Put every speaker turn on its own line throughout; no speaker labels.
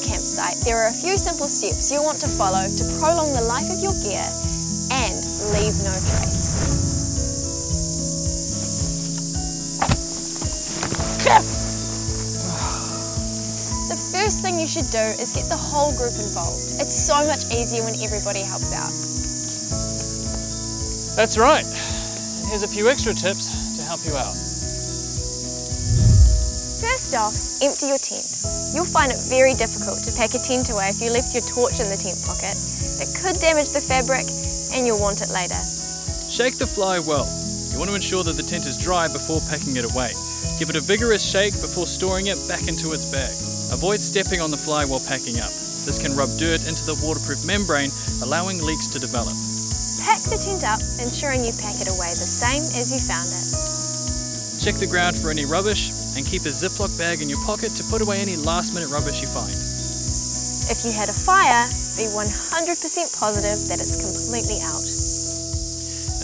campsite, there are a few simple steps you'll want to follow to prolong the life of your gear and leave no trace. The first thing you should do is get the whole group involved. It's so much easier when everybody helps out.
That's right. Here's a few extra tips to help you out.
First off, empty your tent. You'll find it very difficult to pack a tent away if you left your torch in the tent pocket. It could damage the fabric and you'll want it later.
Shake the fly well. You want to ensure that the tent is dry before packing it away. Give it a vigorous shake before storing it back into its bag. Avoid stepping on the fly while packing up. This can rub dirt into the waterproof membrane, allowing leaks to develop.
Pack the tent up, ensuring you pack it away the same as you found it.
Check the ground for any rubbish and keep a Ziploc bag in your pocket to put away any last minute rubbish you find.
If you had a fire, be 100% positive that it's completely out.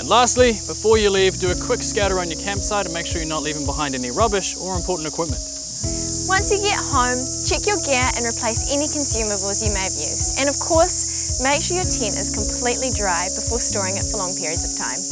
And lastly, before you leave, do a quick scout around your campsite and make sure you're not leaving behind any rubbish or important equipment.
Once you get home, check your gear and replace any consumables you may have used. And of course, make sure your tent is completely dry before storing it for long periods of time.